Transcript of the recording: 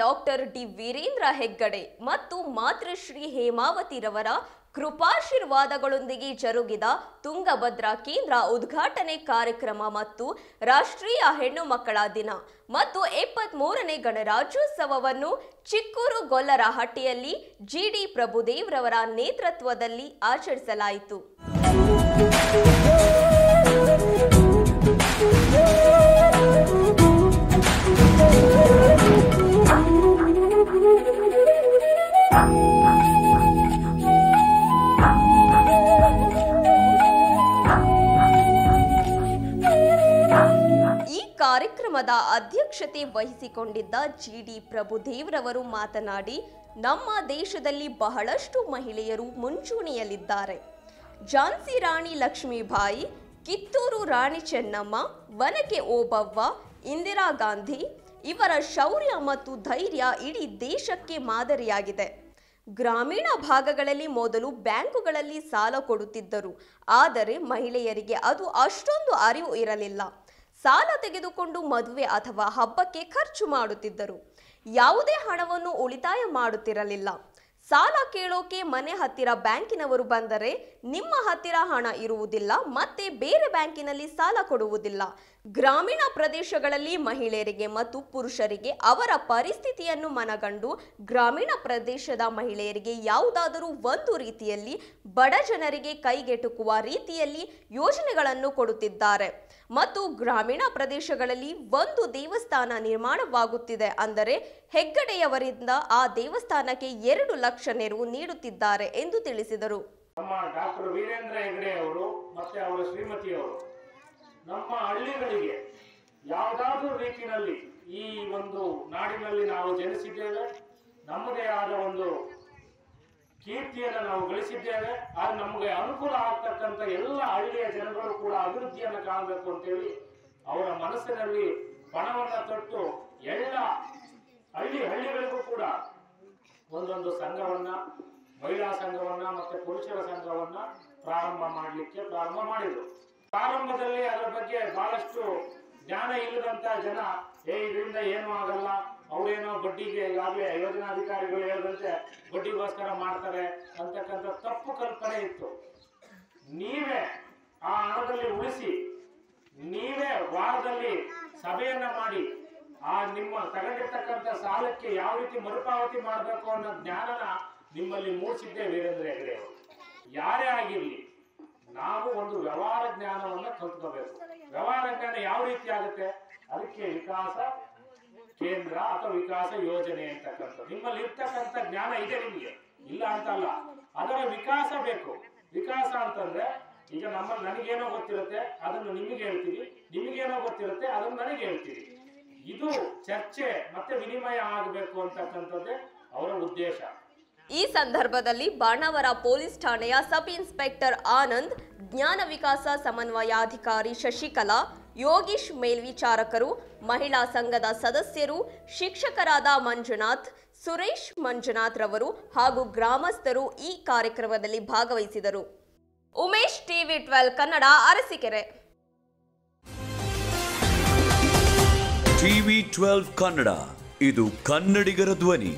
Doctor D Veerendra Heggade ಮತ್ತು ಮಾತೃಶ್ರೀ ಹೇಮಾವತಿರವರ ಕೃಪಾಶೀರ್ವಾದಗಳೊಂದಿಗೆ ಜರುಗಿದ ತುಂಗಭದ್ರಾ ಕೇಂದ್ರ ಉದ್ಘಾಟನೆ ಕಾರ್ಯಕ್ರಮ ಮತ್ತು ರಾಷ್ಟ್ರೀಯ ಹೆಣ್ಣು ಮಕ್ಕಳ ದಿನ ಮತ್ತು ಎಪ್ಪತ್ತ್ ಮೂರನೇ ಗಣರಾಜ್ಯೋತ್ಸವವನ್ನು ಚಿಕ್ಕೂರು ಗೊಲ್ಲರಹಟ್ಟಿಯಲ್ಲಿ ಜಿಡಿ ಪ್ರಭುದೇವ್ರವರ ನೇತೃತ್ವದಲ್ಲಿ ಆಚರಿಸಲಾಯಿತು. ಕಾರ್ಯಕ್ರಮದ ಅಧ್ಯಕ್ಷತೆ ವಹಿಸಿಕೊಂಡಿದ್ದ ಜಿಡಿ ಪ್ರಭುದೇವ್ರವರು ಮಾತನಾಡಿ, ನಮ್ಮ ದೇಶದಲ್ಲಿ ಬಹಳಷ್ಟು ಮಹಿಳೆಯರು ಮುಂಚೂಣಿಯಲ್ಲಿದ್ದಾರೆ. ಝಾನ್ಸಿ ರಾಣಿ ಲಕ್ಷ್ಮೀಬಾಯಿ, ಕಿತ್ತೂರು ರಾಣಿ ಚೆನ್ನಮ್ಮ ವನಕೆ ಓಬವ್ವ, ಇಂದಿರಾ ಗಾಂಧಿ ಇವರ ಶೌರ್ಯ ಮತ್ತು ಧೈರ್ಯ ಇಡೀ ದೇಶಕ್ಕೆ ಮಾದರಿಯಾಗಿದೆ. ಗ್ರಾಮೀಣ ಭಾಗಗಳಲ್ಲಿ ಮೊದಲು ಬ್ಯಾಂಕುಗಳಲ್ಲಿ ಸಾಲ ಕೊಡುತ್ತಿದ್ದರು. ಆದರೆ ಮಹಿಳೆಯರಿಗೆ ಅದು ಅಷ್ಟೊಂದು ಅರಿವು ಇರಲಿಲ್ಲ. ಸಾಲ ತೆಗೆದುಕೊಂಡು ಮದುವೆ ಅಥವಾ ಹಬ್ಬಕ್ಕೆ ಖರ್ಚು ಮಾಡುತ್ತಿದ್ದರು. ಯಾವುದೇ ಹಣವನ್ನು ಉಳಿತಾಯ ಮಾಡುತ್ತಿರಲಿಲ್ಲ. ಸಾಲ ಕೇಳೋಕೆ ಮನೆ ಹತ್ತಿರ ಬ್ಯಾಂಕಿನವರು ಬಂದರೆ ನಿಮ್ಮ ಹತ್ತಿರ ಹಣ ಇರುವುದಿಲ್ಲ, ಮತ್ತೆ ಬೇರೆ ಬ್ಯಾಂಕಿನಲ್ಲಿ ಸಾಲ ಕೊಡುವುದಿಲ್ಲ. ಗ್ರಾಮೀಣ ಪ್ರದೇಶಗಳಲ್ಲಿ ಮಹಿಳೆಯರಿಗೆ ಮತ್ತು ಪುರುಷರಿಗೆ ಅವರ ಪರಿಸ್ಥಿತಿಯನ್ನು ಮನಗಂಡು ಗ್ರಾಮೀಣ ಪ್ರದೇಶದ ಮಹಿಳೆಯರಿಗೆ ಯಾವುದಾದರೂ ಒಂದು ರೀತಿಯಲ್ಲಿ ಬಡ ಜನರಿಗೆ ಕೈಗೆಟುಕುವ ರೀತಿಯಲ್ಲಿ ಯೋಜನೆಗಳನ್ನು ಕೊಡುತ್ತಿದ್ದಾರೆ. ಮತ್ತು ಗ್ರಾಮೀಣ ಪ್ರದೇಶಗಳಲ್ಲಿ ಒಂದು ದೇವಸ್ಥಾನ ನಿರ್ಮಾಣವಾಗುತ್ತಿದೆ ಅಂದರೆ ಹೆಗ್ಗಡೆಯವರಿಂದ ಆ ದೇವಸ್ಥಾನಕ್ಕೆ ಎರಡು ಲಕ್ಷ ನೆರವು ನೀಡುತ್ತಿದ್ದಾರೆ ಎಂದು ತಿಳಿಸಿದರು. ಡಾಕ್ಟರ್ ವೀರೇಂದ್ರ ಹೆಗ್ಡೆ ಅವರು ಮತ್ತೆ ಅವರ ಶ್ರೀಮತಿಯವರು ನಮ್ಮ ಹಳ್ಳಿಗಳಿಗೆ ರೀತಿಯಲ್ಲಿ ಈ ಒಂದು ನಾಡಿನಲ್ಲಿ ನಾವು ಜನಿಸಿದ್ದೇವೆ. ನಮ್ಮದೇ ಆದ ಒಂದು ಕೀರ್ತಿಯನ್ನು ನಾವು ಗಳಿಸಿದ್ದೇವೆ. ಆದ್ರೆ ನಮಗೆ ಅನುಕೂಲ ಆಗ್ತಕ್ಕಂಥ ಎಲ್ಲ ಹಳ್ಳಿಯ ಜನಗಳು ಕೂಡ ಅಭಿವೃದ್ಧಿಯನ್ನು ಕಾಣಬೇಕು ಅಂತೇಳಿ ಅವರ ಮನಸ್ಸಿನಲ್ಲಿ ಪಣವನ್ನ ತೊಟ್ಟು ಎಲ್ಲ ಹಳ್ಳಿ ಹಳ್ಳಿಗಳಿಗೂ ಕೂಡ ಒಂದೊಂದು ಸಂಘವನ್ನ, ಮಹಿಳಾ ಸಂಘವನ್ನ ಮತ್ತೆ ಪುರುಷರ ಸಂಘವನ್ನ ಪ್ರಾರಂಭ ಮಾಡಲಿಕ್ಕೆ ಪ್ರಾರಂಭ ಮಾಡಿದ್ರು. ಪ್ರಾರಂಭದಲ್ಲಿ ಅದರ ಬಗ್ಗೆ ಬಹಳಷ್ಟು ಜ್ಞಾನ ಇಲ್ಲದಂತ ಜನ, ಏ, ಇದರಿಂದ ಏನೂ ಆಗಲ್ಲ. ಅವಳೇನೋ ಬಡ್ಡಿಗೆ ಈಗಾಗಲೇ ಯೋಜನಾಧಿಕಾರಿಗಳು ಹೇಳಿದಂತೆ ಬಡ್ಡಿಗೋಸ್ಕರ ಮಾಡ್ತಾರೆ ಅಂತಕ್ಕಂಥ ತಪ್ಪು ಕಲ್ಪನೆ ಇತ್ತು. ನೀವೇ ಆ ಹಣದಲ್ಲಿ ಉಳಿಸಿ, ನೀವೇ ವಾರದಲ್ಲಿ ಸಭೆಯನ್ನ ಮಾಡಿ, ಆ ನಿಮ್ಮ ತಗೊಂಡಿರ್ತಕ್ಕಂಥ ಸಾಲಕ್ಕೆ ಯಾವ ರೀತಿ ಮರುಪಾವತಿ ಮಾಡಬೇಕು ಅನ್ನೋ ಜ್ಞಾನನ ನಿಮ್ಮಲ್ಲಿ ಮೂಡಿಸಿದ್ದೆ ವೀರೇಂದ್ರ ಹೆಗಡೆ ಯಾರೇ ಆಗಿರ್ಲಿ ನಾವು ಒಂದು ವ್ಯವಹಾರ ಜ್ಞಾನವನ್ನ ಕಲ್ತ್ಕೋಬೇಕು. ವ್ಯವಹಾರ ಜ್ಞಾನ ಯಾವ ರೀತಿ ಆಗುತ್ತೆ? ಅದಕ್ಕೆ ವಿಕಾಸ ಕೇಂದ್ರ ಅಥವಾ ವಿಕಾಸ ಯೋಜನೆ ಅಂತಕ್ಕಂಥದ್ದು. ನಿಮ್ಮಲ್ಲಿ ಇರ್ತಕ್ಕಂಥ ಜ್ಞಾನ ಇದೆ ನಿಮಗೆ. ಇಲ್ಲ ಅಂತಲ್ಲ. ಅದರ ವಿಕಾಸ ಬೇಕು. ವಿಕಾಸ ಅಂತಂದ್ರೆ, ಈಗ ನಮ್ಮ ನನಗೇನೋ ಗೊತ್ತಿರುತ್ತೆ, ಅದನ್ನು ನಿಮಗೆ ಹೇಳ್ತೀವಿ. ನಿಮಗೇನೋ ಗೊತ್ತಿರುತ್ತೆ, ಅದನ್ನು ನನಗೆ ಹೇಳ್ತೀವಿ. ಇದು ಚರ್ಚೆ ಮತ್ತೆ ವಿನಿಮಯ ಆಗಬೇಕು ಅಂತಕ್ಕಂಥದ್ದೇ ಅವರ ಉದ್ದೇಶ. ಈ ಸಂದರ್ಭದಲ್ಲಿ ಬಾಣಾವರ ಪೊಲೀಸ್ ಠಾಣೆಯ ಸಬ್ ಇನ್ಸ್ಪೆಕ್ಟರ್ ಆನಂದ್, ಜ್ಞಾನ ವಿಕಾಸ ಸಮನ್ವಯಾಧಿಕಾರಿ ಶಶಿಕಲಾ, ಯೋಗೀಶ್ ಮೇಲ್ವಿಚಾರಕರು, ಮಹಿಳಾ ಸಂಘದ ಸದಸ್ಯರು, ಶಿಕ್ಷಕರಾದ ಮಂಜುನಾಥ್, ಸುರೇಶ್ ಮಂಜುನಾಥ್ ರವರು ಹಾಗೂ ಗ್ರಾಮಸ್ಥರು ಈ ಕಾರ್ಯಕ್ರಮದಲ್ಲಿ ಭಾಗವಹಿಸಿದರು. Umesh TV twelve Kannada, Arasikere. TV twelve Kannada, ಇದು ಕನ್ನಡಿಗರ ಧ್ವನಿ.